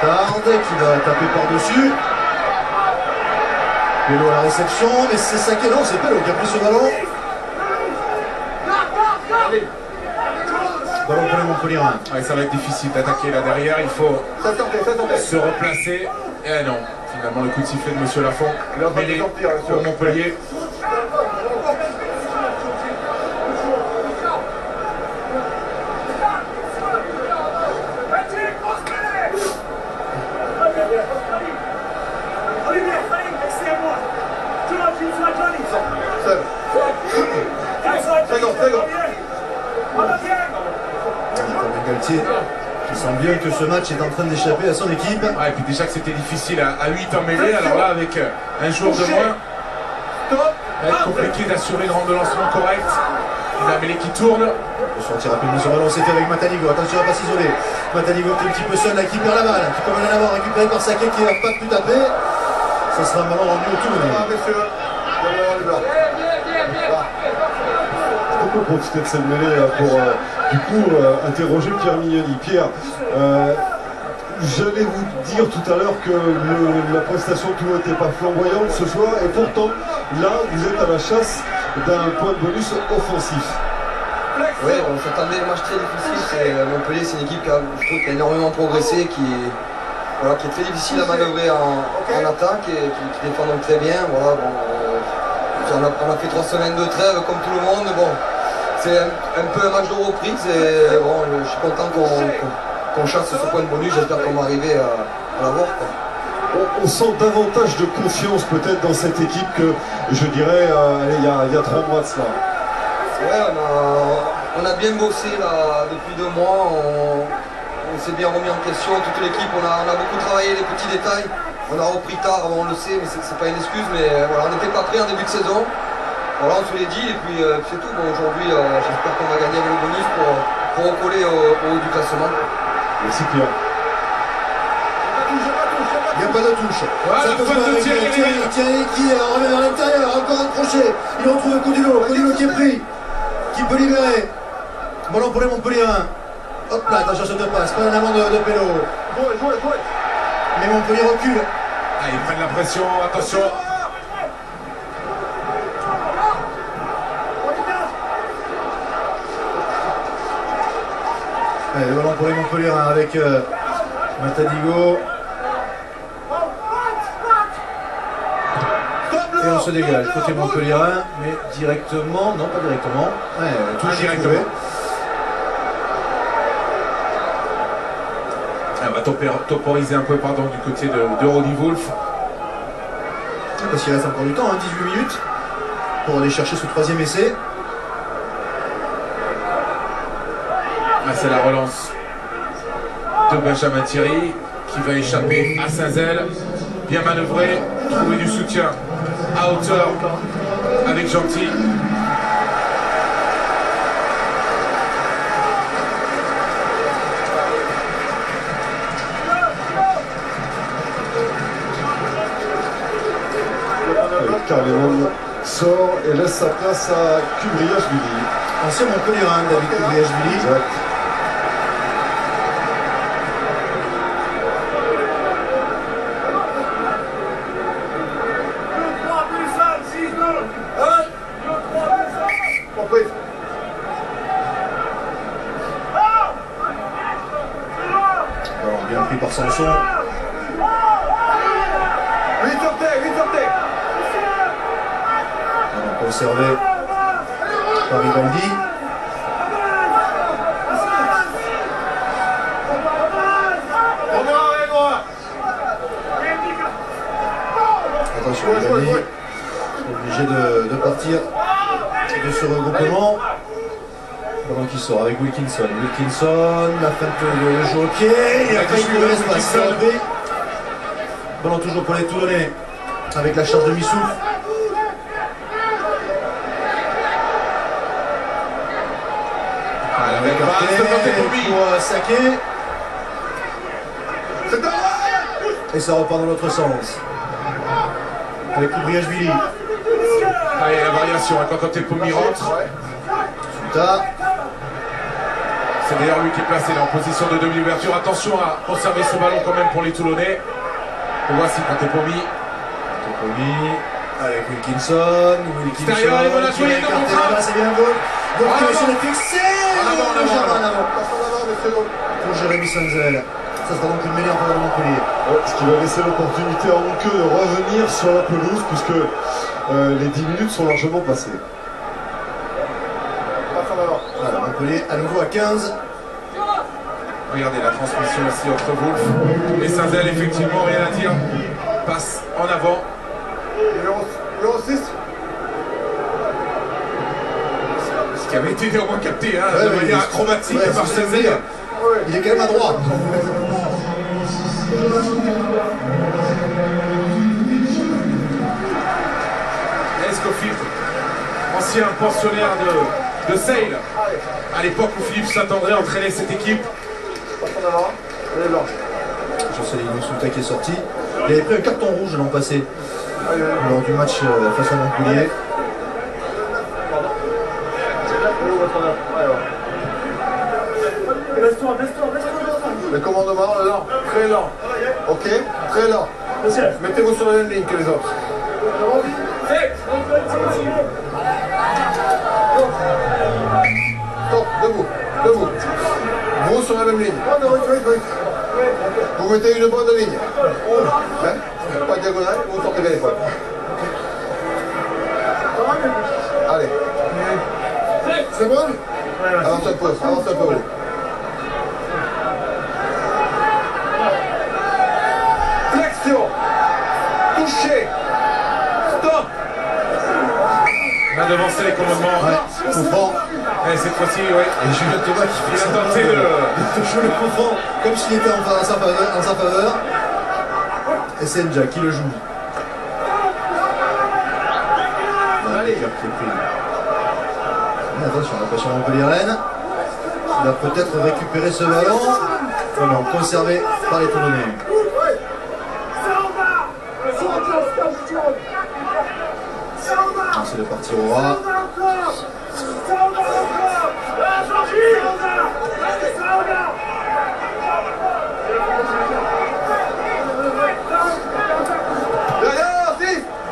Tarde qui va taper par-dessus. Pélo à la réception, mais c'est Saké, non, c'est Pélo qui a pris ce ballon. Ballon pour les Montpellierins. Ouais, ça va être difficile d'attaquer là derrière, il faut se replacer. Et non, finalement le coup de sifflet de Monsieur Lafont. Il est sûr. pour Montpellier. Seul. Très grand, très grand. Fabien Galtier qui sent bien que ce match est en train d'échapper à son équipe. Ouais, et puis déjà que c'était difficile à, 8 en mêlée, alors là avec euh, un joueur de moins, Stop. va être compliqué d'assurer une ronde de lancement correcte. La mêlée qui tourne. Peut sortir rapidement ce ballon, c'est fait avec Matanigo. Attention à pas s'isoler. Matanigo qui est un petit peu seul là, qui perd la balle, qui peut en avoir récupéré par Saké qui n'a pas pu taper. Ça sera un ballon rendu au tour. Peut profiter de cette mêlée euh, pour, euh, du coup, euh, interroger Pierre Mignoni. Pierre, euh, j'allais vous dire tout à l'heure que le- la prestation de Toulon n'était pas flamboyante ce soir, et pourtant, là, vous êtes à la chasse d'un point de bonus offensif. Oui, on s'attendait à un match très difficile. C'est- euh, Montpellier, c'est une équipe qui a, je trouve, qui a énormément progressé, qui est, voilà, qui est très difficile à manœuvrer en, en attaque et qui, qui défend donc très bien. Voilà, bon, euh, on, a, on a fait trois semaines de trêve comme tout le monde. Bon, c'est un, un peu un match de reprise et bon, je, suis content qu'on chasse ce point de bonus. J'espère qu'on va arriver à, à l'avoir. On, on sent davantage de confiance peut-être dans cette équipe que, je dirais, euh, allez, il y, a, il y a trois mois de cela. Ouais, on a, on a bien bossé là depuis deux mois. On, on s'est bien remis en question, toute l'équipe. On a, on a beaucoup travaillé les petits détails. On a repris tard, on le sait, mais c'est c'est pas une excuse. Mais euh, voilà, on n'était pas prêt en début de saison. Voilà, on se l'est dit et puis euh, c'est tout. Bon, aujourd'hui, euh, j'espère qu'on va gagner avec le bonus pour, pour recoller au, au haut du classement. Merci Pierre. Il n'y a pas de touche. Voilà, Ça peut jouer de avec Thierry. Thierry, Thierry qui euh, revient vers l'intérieur, encore un crochet. Il retrouve Codilo, Codilo qui est pris, qui peut libérer. Ballon pour les Montpellierins. Hop là, attention sur deux passes, pas un avant de, de Pélo. Jouez, jouez, jouez. Mais Montpellier recule. Ah, ils prennent la pression, attention. Allez, le ballon pour les Montpellierins avec euh, Matadigo. Et on se dégage côté Montpellierin, mais directement, non pas directement, ouais, tout Indirectement. trouvé. On va toper- temporiser un peu pardon, du côté de, de Ronnie Wolf. Parce qu'il reste encore du temps, hein, 18 minutes, pour aller chercher ce troisième essai. C'est la relance de Benjamin Thierry qui va échapper à Saint-Zel. Bien manœuvré, trouver du soutien à hauteur avec Gentil. Carleman sort et laisse sa place à Kubriashvili. Ancien Montpellierin, David Kubriashvili. Exact. Par Rivaldi. Attention, Rivaldi. Obligé de, de partir de ce regroupement. Ballon qui sort avec Wilkinson. Wilkinson, la fin de le jeu pied. Il a trouver l'espace. Wilkinson. Hervé. Ballon toujours pour les Toulonnais. Avec la charge de Missouf. Ah, la belle Écarté passe de Pantepomi. Pour Saké. Et ça repart dans l'autre sens. Avec Kubriashvili. Allez, la variation, hein, quand Pantepomi rentre. Ouais. Suta. C'est d'ailleurs lui qui est placé là en position de demi-ouverture. Attention à conserver ce ballon quand même pour les Toulonnais. On voit si quand. Topomi avec Wilkinson. Wilkinson. Extérieur, allez, là-bas, c'est bien. Donc En qui avant. est fixé. En avant, en avant, Légèrement en en avant. Passe en avant, mais c'est long. Pour Jérémy Sanzel. Ça sera donc une mêlée en faveur de Montpellier. Ouais, ce qui va laisser l'opportunité à Onke de revenir sur la pelouse puisque euh, les 10 minutes sont largement passées. Passe en avant. Voilà, Montpellier à nouveau à 15. Regardez la transmission ici entre Wolf et Saint-Zel, effectivement, rien à dire. Passe en avant. Numéro, numéro 6. Ce qui avait été néanmoins capté hein, Ouais, de manière il- acrobatique ouais, par dire. Il est quand même à droite. Escoffield, ancien pensionnaire de, de Sale, à l'époque où Philippe Saint-André entraînait cette équipe. Jean-Céline Moussouta qui est sorti. Il avait pris un carton rouge l'an passé lors du match euh, face à Montpellier. Le commandement, lent, très lent. Ok Très lent. Mettez-vous sur la même ligne que les autres. Stop, debout, debout. Vous sur la même ligne. Vous mettez une bonne ligne. Hein? Pas diagonale, vous sortez bien les. Allez. C'est bon? Avance un peu, avance un peu. Touché. Stop. On a devancé les commandements. Ouais, franc. Et cette fois-ci, oui. Et Julien Thomas qui fait Il a tenté de- de- toucher le franc comme s'il était en, sa faveur. En sa faveur. Et c'est Nja qui le joue. Allez. qui est pris. Attention, la pression Montpellier Rennes. Il va peut-être récupérer ce ballon. Non, conservé par les Toulonnais. C'est de partir au.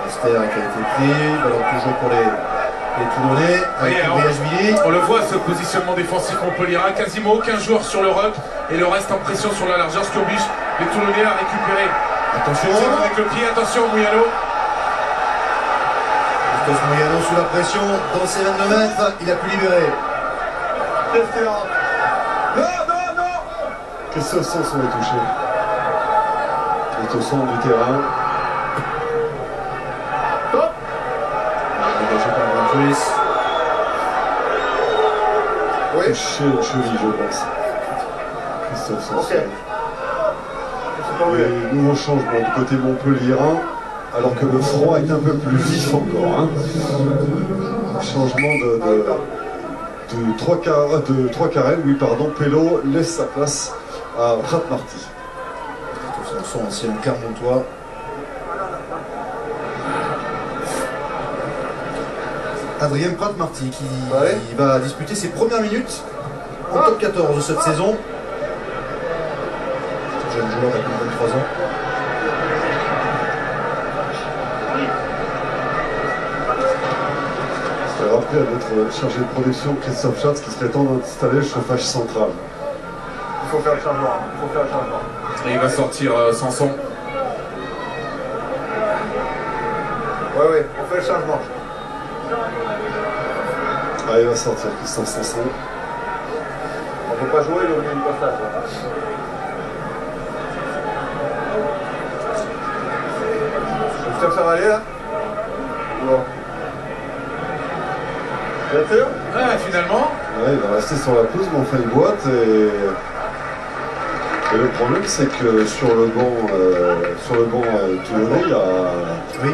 Mister qui a été pris. Ballon toujours pour les, les Toulonnais. Avec Oui, Kobayashvili. On le voit, ce positionnement défensif montpellierin, quasiment aucun joueur sur le ruck et le reste en pression sur la largeur, ce qui oblige les Toulonnais à récupérer. Attention. Attention avec le pied, attention Mouyano. Justos Moyano sous la pression. Dans ses 22 mètres, il a pu libérer. Non, non, non. Christophe Sanson est touché. Il est au centre du terrain. Par Evangelis. Oui. Touché une cheville, je pense. Christophe Sanson. Ok. C'est pas vrai. Et nouveau changement du côté Montpellierin, alors que le froid est un peu plus vif encore. hein. Changement de, de, de, trois car- de trois carrés, oui pardon, Pello laisse sa place à Prat Marty. Son ancien Clermontois. Adrien Pratt-Marty qui Ouais. va disputer ses premières minutes en top 14 de cette saison. Ce jeune joueur avec 23 ans. Rappeler à notre chargé de production Christophe Schatz qui serait temps d'installer le chauffage central. Il faut faire le changement. Il faut faire le changement. Et il va sortir euh, Sanson. Oui, oui, on fait le changement. Ah, il va sortir Christophe Sanson. On ne peut pas jouer, il a oublié le passage. là. J'espère que ça va aller là Bon. Ah, finalement, Ouais, il va rester sur la pelouse, mais enfin il boite et... et le problème c'est que sur le banc, euh, sur le banc euh, toulonnais, il y a Oui.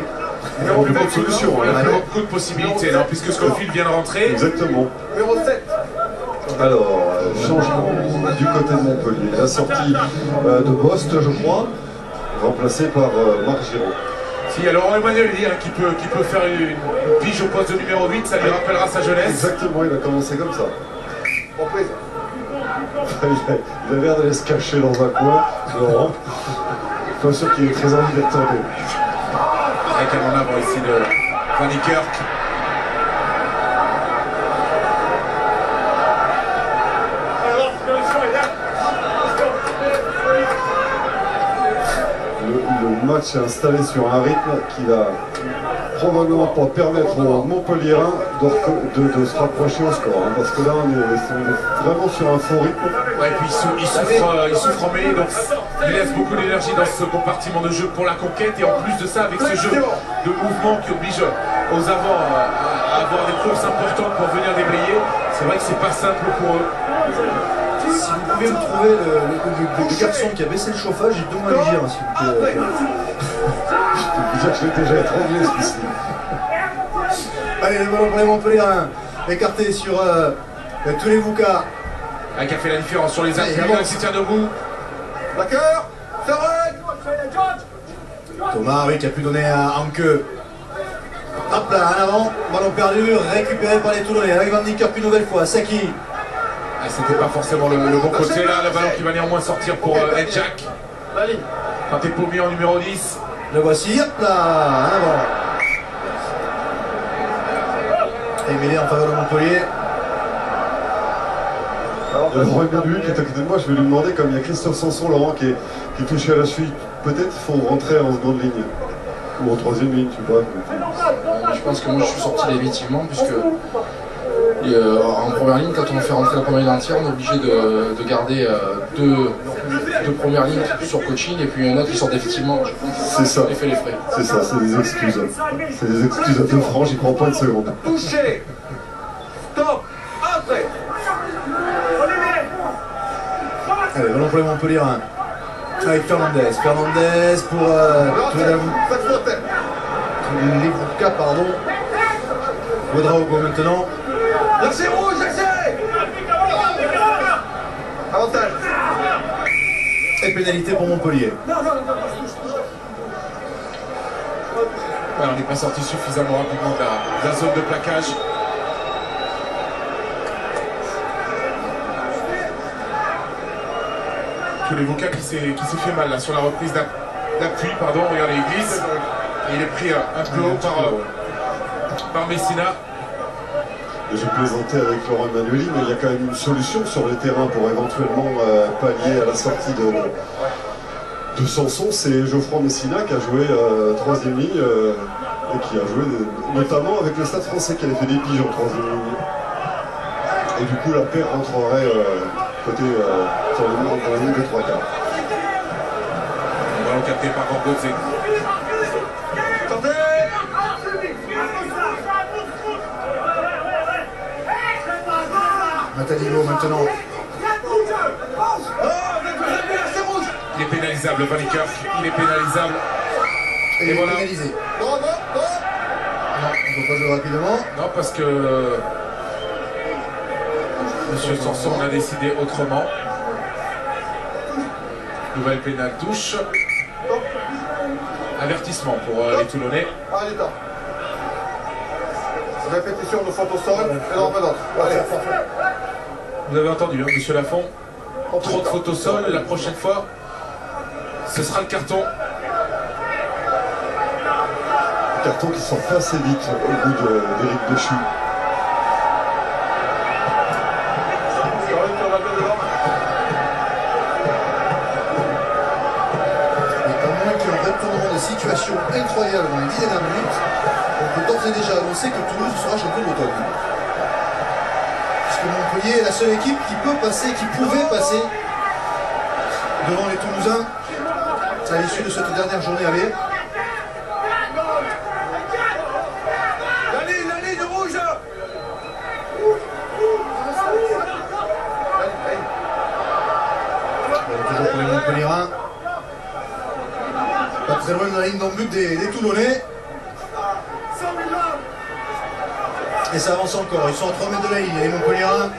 il y a beaucoup de solutions. il y a hein. beaucoup de possibilités, puisque Scofield vient de rentrer. Exactement. Numéro 7. Alors, euh, changement du côté de Montpellier. La sortie euh, de Bost, je crois, remplacé par euh, Marc Giraud. Si, il y a Laurent Emmanueli hein, qui, peut, qui peut faire une, une pige au poste de numéro 8, ça lui rappellera sa jeunesse. Exactement, il a commencé comme ça. Il a- il a l'air d'aller se cacher dans un coin, Laurent. Pas sûr qu'il ait très envie d'être tenté. Avec un en avant ici de Van Niekerk. Match installé sur un rythme qui va probablement pas permettre aux Montpellierins de, de- se rapprocher au score. hein, parce que là, on est, vraiment sur un faux rythme. Ouais, et puis euh, il souffre en mêlée, donc il laisse beaucoup d'énergie dans ce compartiment de jeu pour la conquête. Et en plus de ça, avec ce jeu de mouvement qui oblige aux avants à, à avoir des courses importantes pour venir déblayer, c'est vrai que c'est pas simple pour eux. Si vous pouvez me trouver le, le- le- le garçon qui a baissé le chauffage, j'ai deux mois à lui dire, hein, s'il vous plaît. Que je l'ai déjà étranglé celui-ci. Allez, le ballon pour les Montpellierins. Écarté sur euh, tous les Vuka. Ah, qui a fait la différence sur les appuis, avance. qui tient debout. D'accord Servette Thomas, oui, qui a pu donner à Anke. Hop là, en avant, ballon perdu, récupéré par les Toulonnais. Avec Van Niekerk une nouvelle fois, Saki. C'était pas forcément le, le bon côté là, le ballon qui va néanmoins sortir pour euh, Ed Jack. Quand t'es paumé en numéro 10, Le voici, hop là, avant. Et mêlé en faveur de Montpellier. Il y a Laurent Emmanuel qui est à côté de moi, je vais lui demander, comme il y a Christophe Sanson, Laurent, qui est, qui est touché à la cheville, peut-être il faut rentrer en seconde ligne. Ou en troisième ligne, tu vois. Je pense que moi je suis sorti définitivement puisque euh, en première ligne, quand on fait rentrer la première ligne entière, on est obligé de, de garder euh, deux, deux premières lignes sur coaching et puis un autre qui sort définitivement. C'est ça. que fait les frais. C'est ça, c'est des excuses. C'est des excuses à deux francs, j'y crois pas une seconde. Touché Stop Entrée Allez, ballon pour les Montpellierins. Avec Fernandez. Fernandez pour euh, les Faites flotter les Vuka, pardon. Ouedraogo maintenant. Lâchez rouge, Avantage Et pénalité pour Montpellier. Ouais, on n'est pas sorti suffisamment rapidement de la, de la zone de plaquage. Tous les vocats qui s'est qui s'est fait mal là sur la reprise d'app- d'appui, pardon, regardez, il glisse. Et il est pris euh, un peu haut par, euh, par Messina. Et J'ai plaisanté avec Laurent Emmanueli, mais il y a quand même une solution sur les terrains pour éventuellement euh, pallier à la sortie de, de Sanson. C'est Geoffroy Messina qui a joué euh, troisième ligne euh, et qui a joué notamment avec le Stade français qui avait fait des piges en troisième ligne. Et du coup, la paire rentrerait côté sur la ligne de trois quarts. Par Gorgotze. Maintenant. Oh, Il est pénalisable, Niekerk. Il est pénalisable. Et, Et voilà. pénalisé. Non, non, non Non, on ne peut pas jouer rapidement. Non, parce que euh, Monsieur Sanson a décidé autrement. Nouvelle pénale touche. Avertissement pour euh, les Toulonnais. Allez, temps. Répétition de faute au sol et non. Allez, Vous avez entendu, hein, Monsieur Lafont Trop de fautes au sol. La prochaine fois, ce sera le carton. Carton qui sort pas assez vite au bout de- d'Éric de situation incroyable dans les 10 dernières minutes, on peut d'ores et déjà annoncer que Toulouse sera champion d'automne. Puisque Montpellier est la seule équipe qui peut passer, qui pouvait passer devant les Toulousains à l'issue de cette dernière journée aller. Toujours pour les Montpellierins. Pas très loin de la ligne d'en but des, des Toulonnais. Et ça avance encore. Ils sont à 3 mètres de la ligne, les Montpellierins.